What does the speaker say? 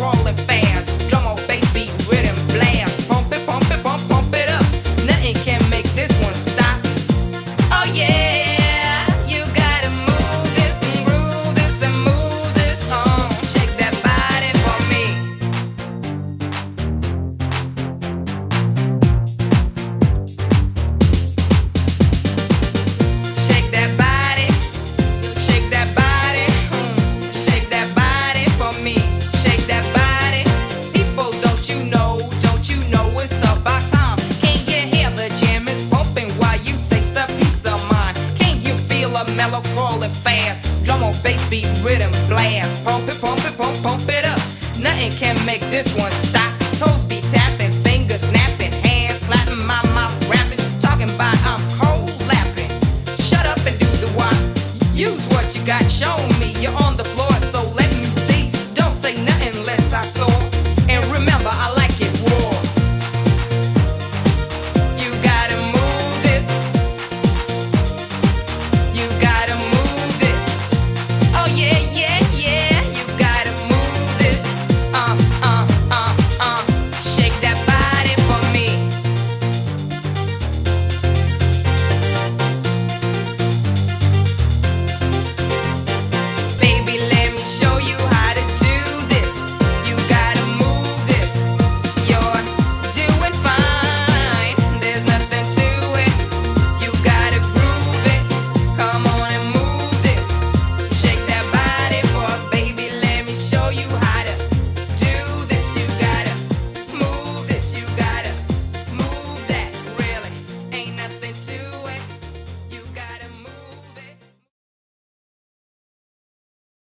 rolling fast. on fake beats, rhythms, blast. Pump it, pump it, pump, pump it up. Nothing can make this one stop. Toes be tapping, fingers snapping, hands clapping, my mouth rapping. Talking about I'm cold lapping. Shut up and do the wop. Use what you got, show me. You're on the floor,